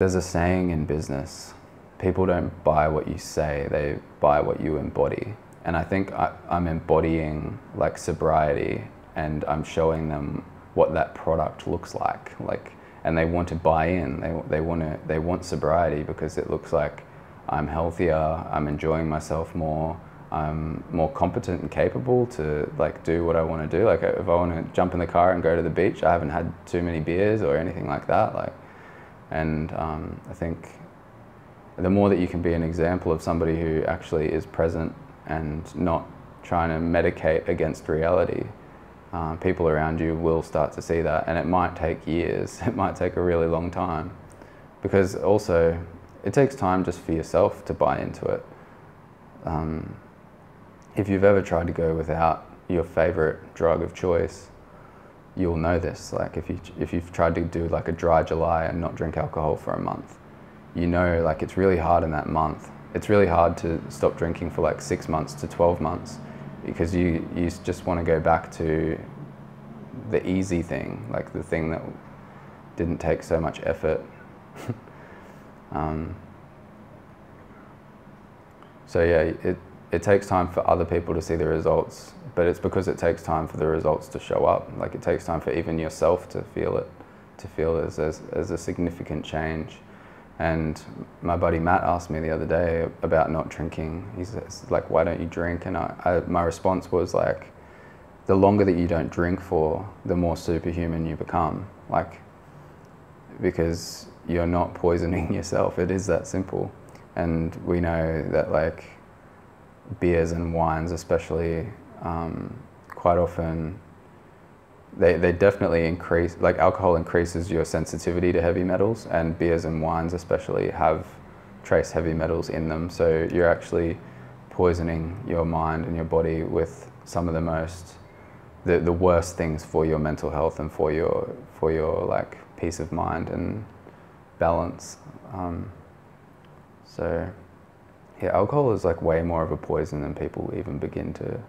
There's a saying in business people don't buy what you say, they buy what you embody. And I think I, am embodying like sobriety and I'm showing them what that product looks like. Like, and they want to buy in. They, they want to, they want sobriety because it looks like I'm healthier, I'm enjoying myself more, I'm more competent and capable to like do what I want to do. Like if I want to jump in the car and go to the beach, I haven't had too many beers or anything like that. Like and um, I think the more that you can be an example of somebody who actually is present and not trying to medicate against reality, uh, people around you will start to see that. And it might take years, it might take a really long time. Because also, it takes time just for yourself to buy into it. Um, if you've ever tried to go without your favorite drug of choice, you'll know this. Like if you if you've tried to do like a dry July and not drink alcohol for a month, you know like it's really hard in that month. It's really hard to stop drinking for like six months to twelve months because you you just want to go back to the easy thing, like the thing that didn't take so much effort. um, so yeah, it it takes time for other people to see the results but it's because it takes time for the results to show up. Like it takes time for even yourself to feel it, to feel as, as, as a significant change. And my buddy Matt asked me the other day about not drinking. He says, like, why don't you drink? And I, I, my response was like, the longer that you don't drink for, the more superhuman you become. Like, because you're not poisoning yourself. It is that simple. And we know that like beers and wines, especially, um, quite often they, they definitely increase, like alcohol increases your sensitivity to heavy metals and beers and wines especially have trace heavy metals in them. So you're actually poisoning your mind and your body with some of the most, the, the worst things for your mental health and for your, for your like peace of mind and balance. Um, so yeah, alcohol is like way more of a poison than people even begin to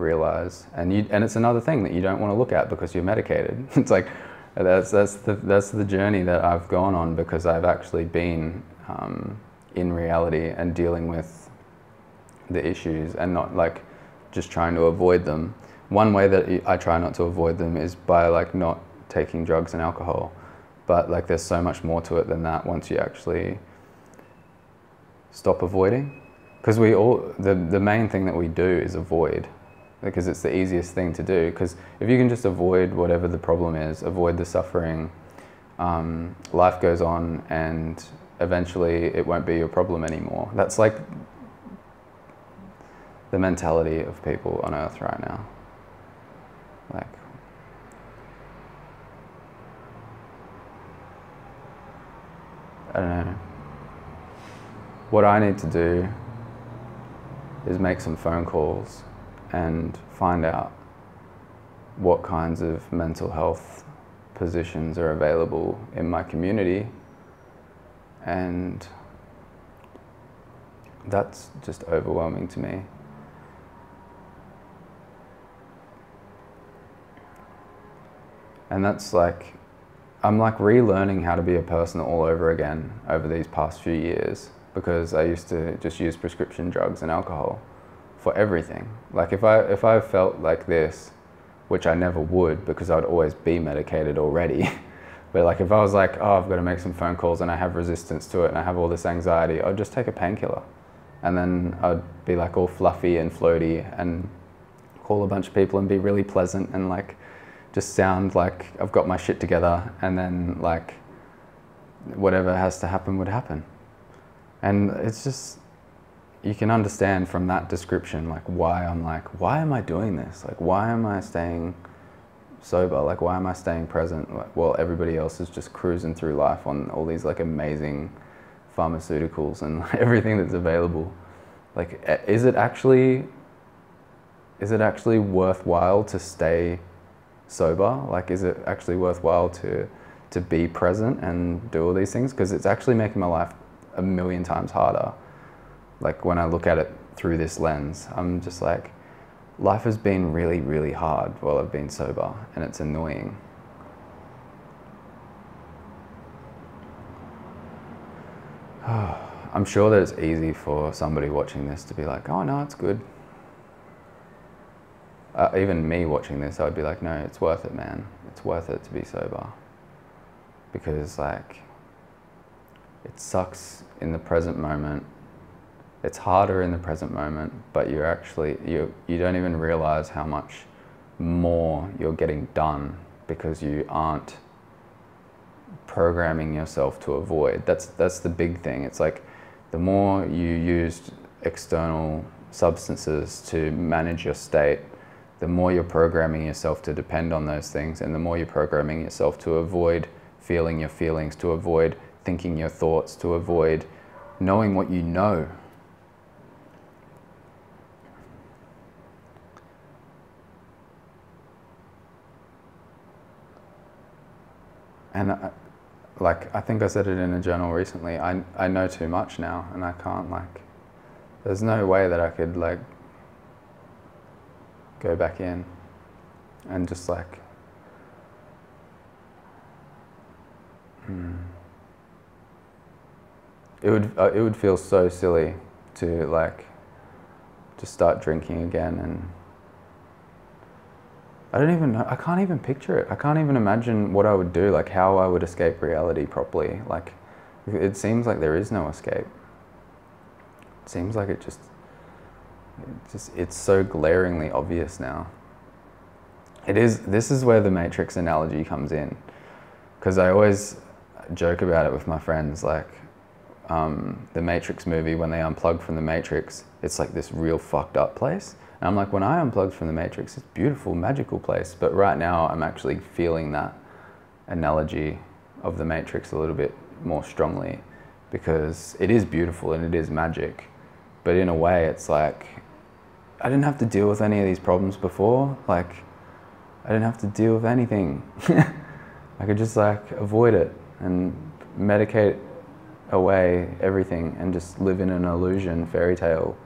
realize. And you, and it's another thing that you don't want to look at because you're medicated. it's like that's that's the that's the journey that I've gone on because I've actually been um, in reality and dealing with the issues and not like just trying to avoid them. One way that I try not to avoid them is by like not taking drugs and alcohol. But like there's so much more to it than that once you actually stop avoiding. Because we all, the, the main thing that we do is avoid because it's the easiest thing to do. Because if you can just avoid whatever the problem is, avoid the suffering, um, life goes on and eventually it won't be your problem anymore. That's like the mentality of people on earth right now. Like, I don't know. What I need to do is make some phone calls and find out what kinds of mental health positions are available in my community and that's just overwhelming to me. And that's like, I'm like relearning how to be a person all over again over these past few years because I used to just use prescription drugs and alcohol for everything. Like if I if I felt like this, which I never would because I'd always be medicated already. but like if I was like, oh, I've got to make some phone calls and I have resistance to it and I have all this anxiety, I'd just take a painkiller. And then I'd be like all fluffy and floaty and call a bunch of people and be really pleasant and like just sound like I've got my shit together and then like whatever has to happen would happen. And it's just you can understand from that description like why I'm like, why am I doing this? Like why am I staying sober? Like why am I staying present? Like, well, everybody else is just cruising through life on all these like amazing pharmaceuticals and everything that's available. Like, is it actually, is it actually worthwhile to stay sober? Like, is it actually worthwhile to, to be present and do all these things? Because it's actually making my life a million times harder like when I look at it through this lens, I'm just like, life has been really, really hard while I've been sober, and it's annoying. I'm sure that it's easy for somebody watching this to be like, oh no, it's good. Uh, even me watching this, I would be like, no, it's worth it, man. It's worth it to be sober. Because, like, it sucks in the present moment. It's harder in the present moment, but you're actually, you, you don't even realize how much more you're getting done because you aren't programming yourself to avoid. That's, that's the big thing. It's like the more you used external substances to manage your state, the more you're programming yourself to depend on those things, and the more you're programming yourself to avoid feeling your feelings, to avoid thinking your thoughts, to avoid knowing what you know. And I, like I think I said it in a journal recently. I I know too much now, and I can't like. There's no way that I could like go back in and just like. Hmm. It would uh, it would feel so silly to like just start drinking again and I don't even know. I can't even picture it. I can't even imagine what I would do, like how I would escape reality properly. Like, it seems like there is no escape. It seems like it just, it just it's so glaringly obvious now. It is. This is where the Matrix analogy comes in, because I always joke about it with my friends. Like, um, the Matrix movie when they unplug from the Matrix, it's like this real fucked up place and I'm like, when I unplugged from the Matrix, it's beautiful, magical place. But right now, I'm actually feeling that analogy of the Matrix a little bit more strongly because it is beautiful and it is magic. But in a way, it's like, I didn't have to deal with any of these problems before. Like, I didn't have to deal with anything. I could just like avoid it and medicate away everything and just live in an illusion fairy tale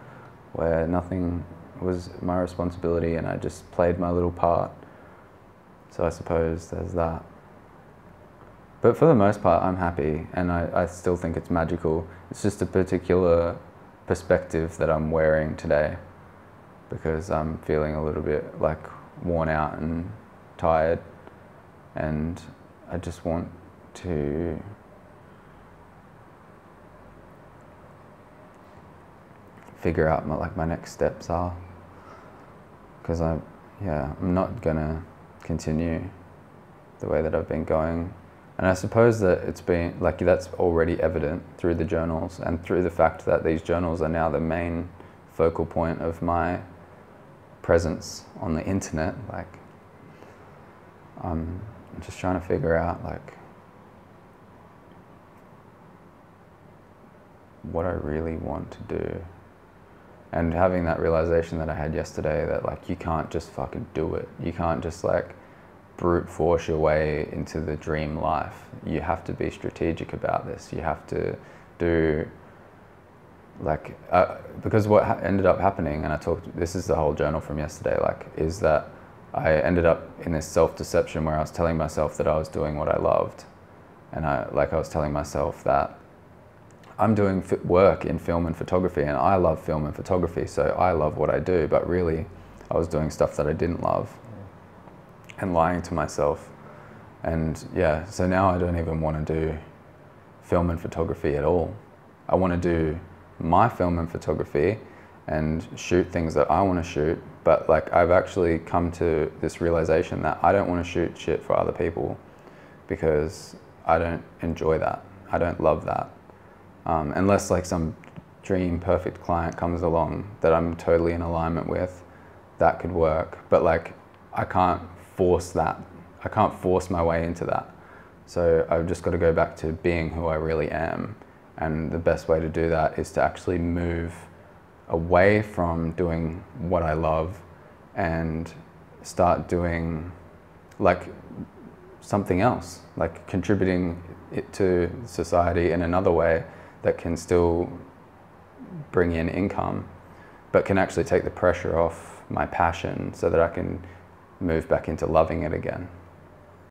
where nothing was my responsibility and I just played my little part. So I suppose there's that. But for the most part, I'm happy and I, I still think it's magical. It's just a particular perspective that I'm wearing today because I'm feeling a little bit like worn out and tired and I just want to figure out my, like my next steps are because I, yeah, I'm not gonna continue the way that I've been going. And I suppose that it's been like that's already evident through the journals and through the fact that these journals are now the main focal point of my presence on the internet. Like, I'm just trying to figure out like what I really want to do and having that realization that I had yesterday that like you can't just fucking do it. You can't just like brute force your way into the dream life. You have to be strategic about this. You have to do like uh, because what ha- ended up happening, and I talked. This is the whole journal from yesterday. Like, is that I ended up in this self deception where I was telling myself that I was doing what I loved, and I like I was telling myself that I'm doing work in film and photography, and I love film and photography, so I love what I do. But really, I was doing stuff that I didn't love, and lying to myself. And yeah, so now I don't even want to do film and photography at all. I want to do my film and photography and shoot things that I want to shoot. But like I've actually come to this realization that I don't want to shoot shit for other people because I don't enjoy that. I don't love that um, unless like some dream perfect client comes along that I'm totally in alignment with, that could work. But like, I can't force that. I can't force my way into that. So I've just got to go back to being who I really am. And the best way to do that is to actually move away from doing what I love and start doing like something else, like contributing it to society in another way that can still bring in income, but can actually take the pressure off my passion so that I can move back into loving it again.